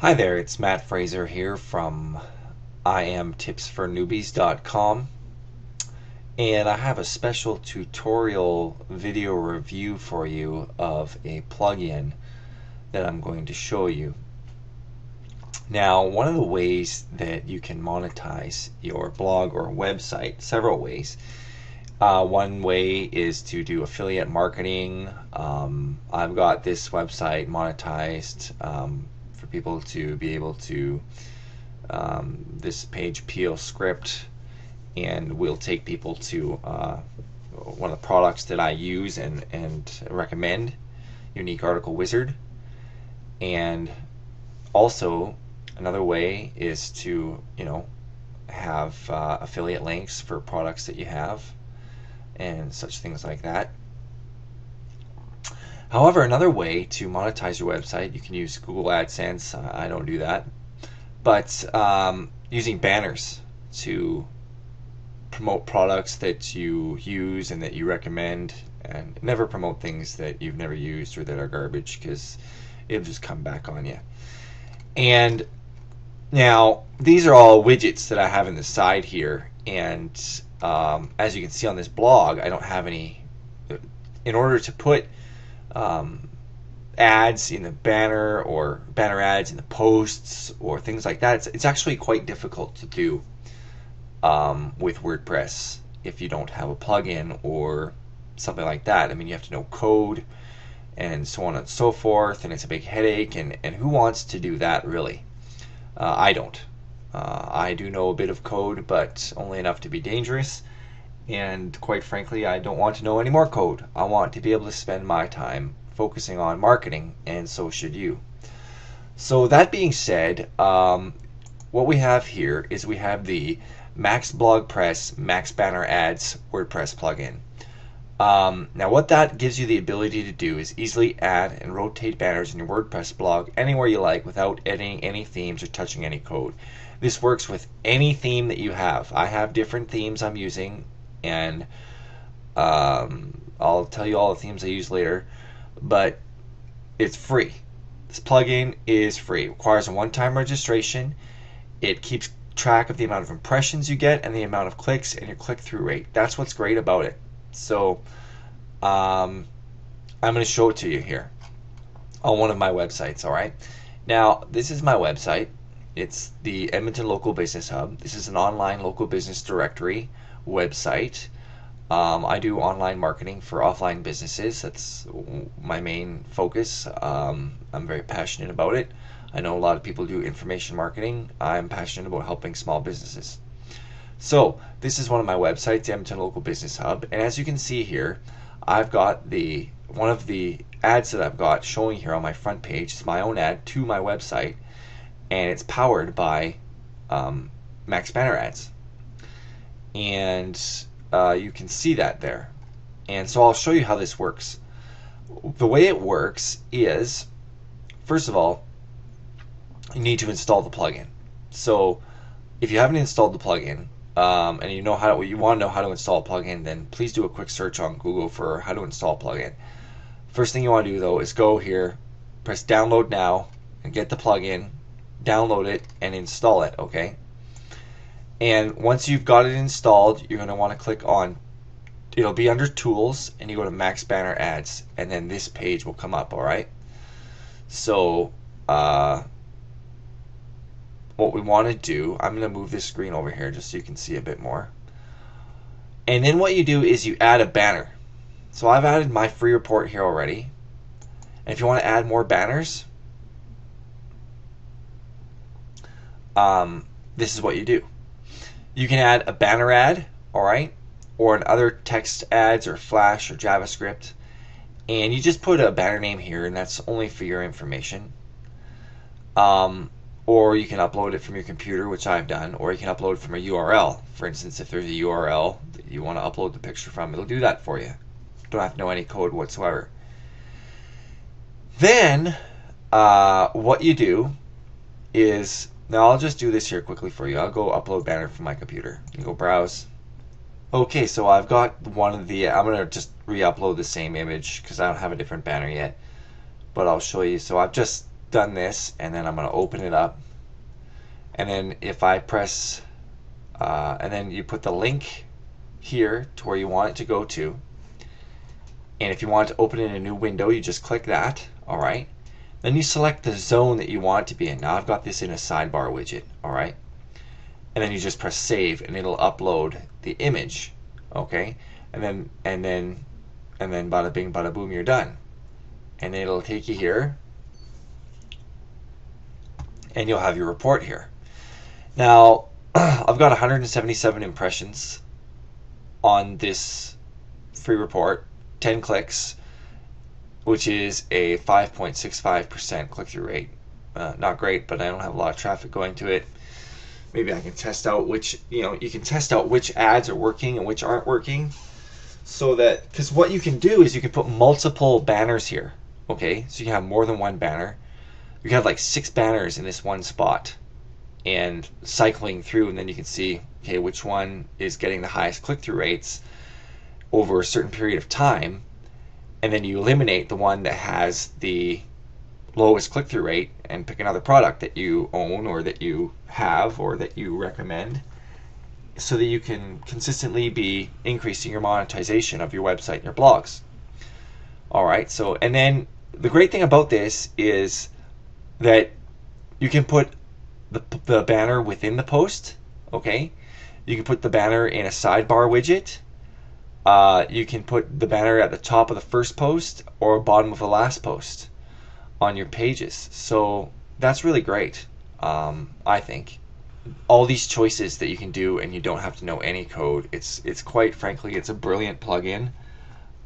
Hi there, it's Matt Fraser here from IMTips4Newbies.com and I have a special tutorial video review for you of a plugin that I'm going to show you. Now, one of the ways that you can monetize your blog or website, several ways. Uh, one way is to do affiliate marketing. Um, I've got this website monetized um, people to be able to um, this page PO script and we'll take people to uh, one of the products that I use and, and recommend Unique Article Wizard. And also another way is to you know have uh, affiliate links for products that you have and such things like that However, another way to monetize your website, you can use Google AdSense. I don't do that. But um, using banners to promote products that you use and that you recommend, and never promote things that you've never used or that are garbage because it'll just come back on you. And now, these are all widgets that I have in the side here. And um, as you can see on this blog, I don't have any. In order to put um, ads in the banner or banner ads in the posts or things like that. It's, it's actually quite difficult to do um, with WordPress if you don't have a plugin or something like that. I mean, you have to know code and so on and so forth, and it's a big headache. And, and who wants to do that really? Uh, I don't. Uh, I do know a bit of code, but only enough to be dangerous. And quite frankly, I don't want to know any more code. I want to be able to spend my time focusing on marketing, and so should you. So, that being said, um, what we have here is we have the Max Blog Press Max Banner Ads WordPress plugin. Um, now, what that gives you the ability to do is easily add and rotate banners in your WordPress blog anywhere you like without editing any themes or touching any code. This works with any theme that you have. I have different themes I'm using and um, I'll tell you all the themes I use later. But it's free. This plugin is free. It requires a one-time registration. It keeps track of the amount of impressions you get and the amount of clicks and your click-through rate. That's what's great about it. So um, I'm going to show it to you here on one of my websites. All right. Now this is my website. It's the Edmonton Local Business Hub. This is an online local business directory website. Um, I do online marketing for offline businesses. That's my main focus. Um, I'm very passionate about it. I know a lot of people do information marketing. I'm passionate about helping small businesses. So this is one of my websites, Edmonton Local Business Hub, and as you can see here, I've got the one of the ads that I've got showing here on my front page. It's my own ad to my website, and it's powered by um, Max Banner Ads and uh, you can see that there. And so I'll show you how this works. The way it works is, first of all, you need to install the plugin. So if you haven't installed the plugin um, and you know how to, you want to know how to install a plugin, then please do a quick search on Google for how to install a plugin. First thing you want to do though is go here, press download now, and get the plugin, download it, and install it. Okay. And once you've got it installed, you're going to want to click on, it'll be under Tools, and you go to Max Banner Ads, and then this page will come up, all right? So, uh, what we want to do, I'm going to move this screen over here just so you can see a bit more. And then what you do is you add a banner. So I've added my free report here already. And if you want to add more banners, um, this is what you do. You can add a banner ad, all right, or an other text ads or Flash or JavaScript, and you just put a banner name here, and that's only for your information. Um, or you can upload it from your computer, which I've done, or you can upload from a URL. For instance, if there's a URL that you want to upload the picture from, it'll do that for you. Don't have to know any code whatsoever. Then, uh, what you do is now I'll just do this here quickly for you. I'll go upload banner from my computer. You go browse. Okay, so I've got one of the, I'm going to just re-upload the same image because I don't have a different banner yet. But I'll show you. So I've just done this, and then I'm going to open it up. And then if I press, uh, and then you put the link here to where you want it to go to. And if you want to open in a new window, you just click that. All right. Then you select the zone that you want it to be in. Now I've got this in a sidebar widget. All right. And then you just press save, and it'll upload the image. Okay. And then and then and then bada bing, bada boom, you're done. And it'll take you here, and you'll have your report here. Now, I've got 177 impressions on this free report, 10 clicks, which is a 5.65% click through rate. Uh, not great, but I don't have a lot of traffic going to it. Maybe I can test out which, you know, you can test out which ads are working and which aren't working. So that, because what you can do is you can put multiple banners here. Okay, so you can have more than one banner. You can have like six banners in this one spot and cycling through, and then you can see okay which one is getting the highest click-through rates over a certain period of time, and then you eliminate the one that has the lowest click-through rate and pick another product that you own or that you have or that you recommend so that you can consistently be increasing your monetization of your website and your blogs. All right, so and then the great thing about this is that you can put the, the banner within the post. Okay, you can put the banner in a sidebar widget. Uh, you can put the banner at the top of the first post or bottom of the last post on your pages. So that's really great, um, I think. All these choices that you can do, and you don't have to know any code. It's it's quite frankly, it's a brilliant plugin.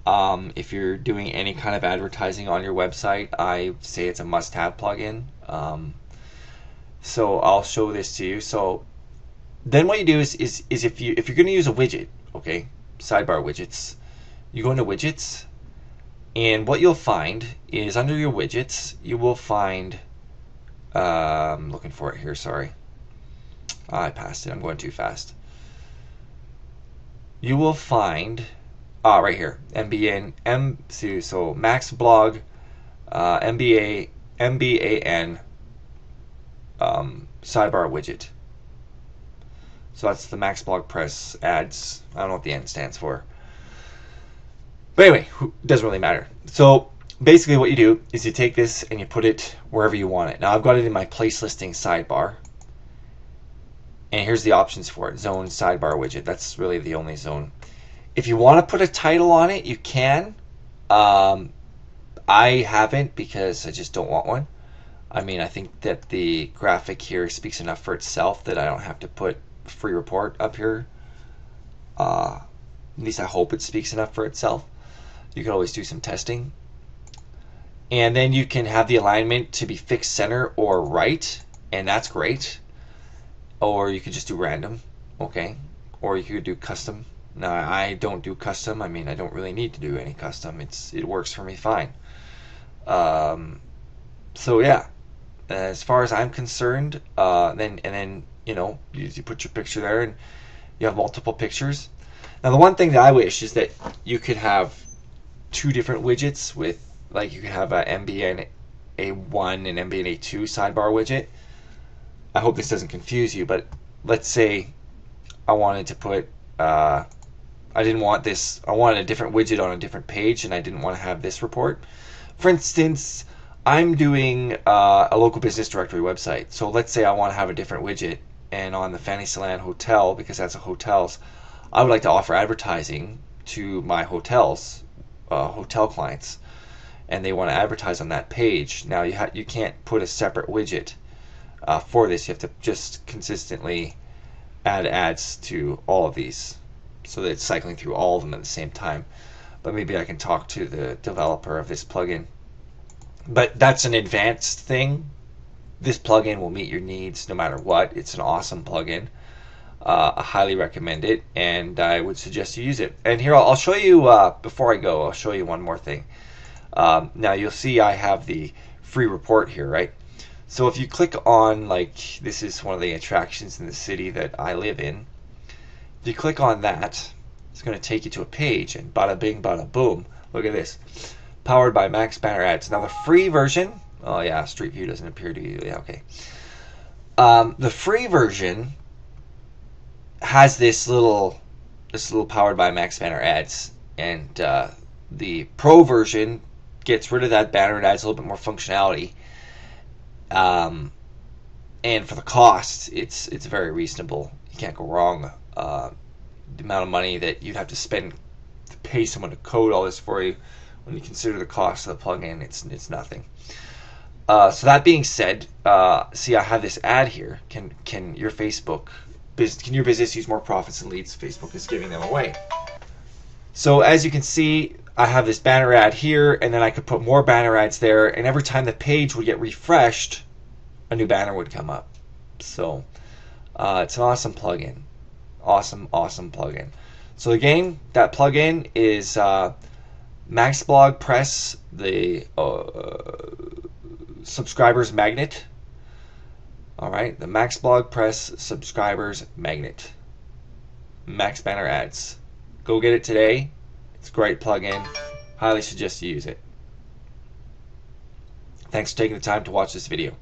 Um, if you're doing any kind of advertising on your website, I say it's a must-have plugin. Um, so I'll show this to you. So then what you do is, is, is if you if you're going to use a widget, okay, sidebar widgets, you go into widgets, and what you'll find is under your widgets, you will find. I'm looking for it here. Sorry, I passed it. I'm going too fast. You will find ah right here MBN M so, so Max Blog uh, MBA MBAN um, sidebar widget. So that's the Max Blog Press ads. I don't know what the N stands for. But anyway, it doesn't really matter. So basically what you do is you take this and you put it wherever you want it. Now I've got it in my place listing sidebar. And here's the options for it. Zone sidebar widget. That's really the only zone. If you want to put a title on it, you can. Um, I haven't because I just don't want one. I mean, I think that the graphic here speaks enough for itself that I don't have to put free report up here. Uh, at least I hope it speaks enough for itself. You can always do some testing. And then you can have the alignment to be fixed center or right, and that's great. Or you could just do random, okay? Or you could do custom. Now I don't do custom. I mean, I don't really need to do any custom. It's it works for me fine. Um, so yeah, as far as I'm concerned, uh, then and then you know you, you put your picture there and you have multiple pictures. Now the one thing that I wish is that you could have two different widgets with like you could have a MBN A1 and MBN A2 sidebar widget. I hope this doesn't confuse you, but let's say I wanted to put uh, I didn't want this I wanted a different widget on a different page and I didn't want to have this report. For instance, I'm doing uh, a local business directory website. So let's say I want to have a different widget, and on the Fantasyland Hotel, because that's a hotels, I would like to offer advertising to my hotels, uh, hotel clients, and they want to advertise on that page. Now you ha- you can't put a separate widget uh, for this. You have to just consistently add ads to all of these, so that it's cycling through all of them at the same time. But maybe I can talk to the developer of this plugin but that's an advanced thing. This plugin will meet your needs no matter what. It's an awesome plugin. Uh, I highly recommend it, and I would suggest you use it. And here I'll, I'll show you uh, before I go. I'll show you one more thing. Um, now you'll see I have the free report here, right? So if you click on like this is one of the attractions in the city that I live in. If you click on that, it's going to take you to a page, and bada bing, bada boom. Look at this powered by Max Banner Ads. Now the free version, Oh yeah, Street View doesn't appear to you. Yeah, okay. Um, the free version has this little, this little powered by Max Banner ads, and uh, the pro version gets rid of that banner and adds a little bit more functionality. Um, and for the cost, it's it's very reasonable. You can't go wrong. Uh, the amount of money that you'd have to spend to pay someone to code all this for you, when you consider the cost of the plugin, it's it's nothing. Uh, so that being said, uh, see, I have this ad here. Can can your Facebook business, can your business use more profits and leads? Facebook is giving them away. So as you can see, I have this banner ad here, and then I could put more banner ads there, and every time the page would get refreshed, a new banner would come up. So uh, it's an awesome plugin. Awesome, awesome plugin. So again, that plugin is uh, MaxBlog Press, the uh, subscribers magnet. All right, the MaxBlog Press subscribers magnet. Max Banner ads. Go get it today. It's a great plugin. Highly suggest you use it. Thanks for taking the time to watch this video.